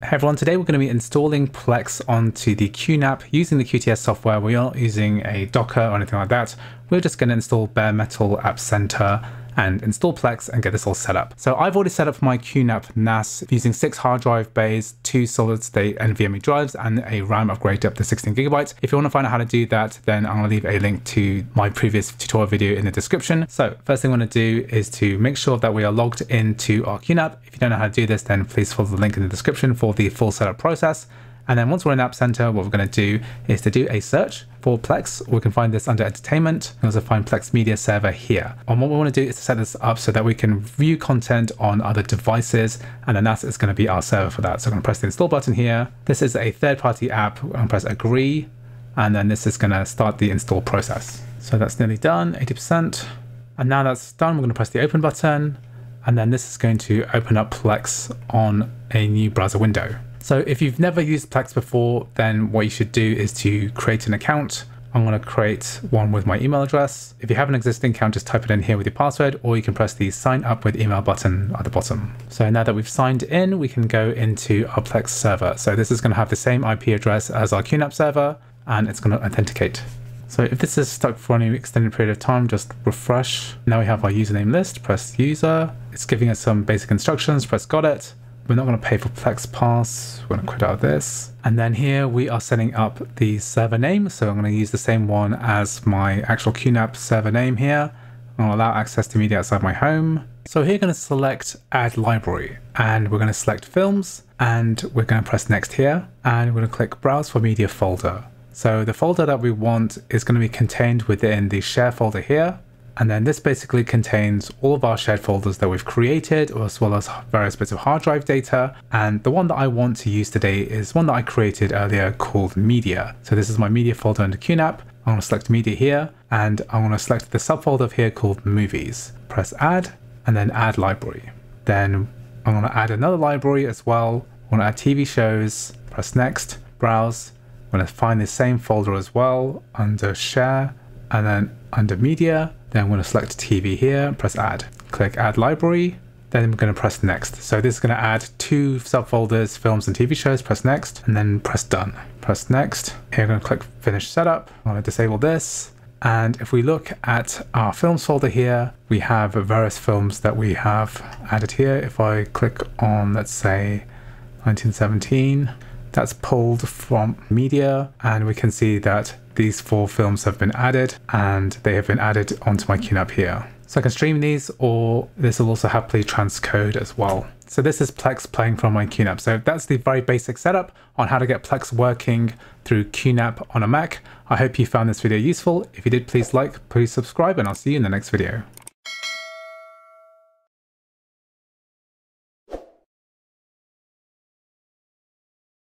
Hey everyone, today we're going to be installing Plex onto the QNAP using the QTS software. We aren't using a Docker or anything like that. We're just going to install bare metal app center and install Plex and get this all set up. So I've already set up my QNAP NAS using six hard drive bays, two solid state NVMe drives, and a RAM upgrade up to 16 gigabytes. If you want to find out how to do that, then I'm to leave a link to my previous tutorial video in the description. So first thing I want to do is to make sure that we are logged into our QNAP. If you don't know how to do this, then please follow the link in the description for the full setup process. And then once we're in App Center, what we're going to do is to do a search for Plex. We can find this under Entertainment and also find Plex Media Server here. And what we want to do is to set this up so that we can view content on other devices. And then that is going to be our server for that. So I'm going to press the install button here. This is a third-party app. I'm going to press agree. And then this is going to start the install process. So that's nearly done, 80%. And now that's done, we're going to press the open button. And then this is going to open up Plex on a new browser window. So if you've never used Plex before, then what you should do is to create an account. I'm going to create one with my email address. If you have an existing account, just type it in here with your password, or you can press the sign up with email button at the bottom. So now that we've signed in, we can go into our Plex server. So this is going to have the same IP address as our QNAP server, and it's going to authenticate. So if this is stuck for any extended period of time, just refresh. Now we have our username list, press user. It's giving us some basic instructions, press got it. We're not going to pay for Plex Pass. We're going to quit out of this. And then here we are setting up the server name. So I'm going to use the same one as my actual QNAP server name here. To allow access to media outside my home. So here going to select add library and we're going to select films and we're going to press next here and we're going to click browse for media folder. So the folder that we want is going to be contained within the share folder here. And then this basically contains all of our shared folders that we've created, as well as various bits of hard drive data. And the one that I want to use today is one that I created earlier called media. So this is my media folder under QNAP. I'm going to select media here, and I'm going to select the subfolder of here called movies. Press add, and then add library. Then I'm going to add another library as well. I want to add TV shows. Press next, browse. I'm to find the same folder as well under share, and then under media, then I'm going to select TV here, press add. Click add library, then we're going to press next. So this is going to add two subfolders, films and TV shows, press next, and then press done. Press next. Here I'm going to click finish setup. I'm going to disable this. And if we look at our films folder here, we have various films that we have added here. If I click on, let's say, 1917, that's pulled from media, and we can see that these four films have been added and they have been added onto my QNAP here. So I can stream these or this will also happily transcode as well. So this is Plex playing from my QNAP. So that's the very basic setup on how to get Plex working through QNAP on a Mac. I hope you found this video useful. If you did, please like, please subscribe, and I'll see you in the next video.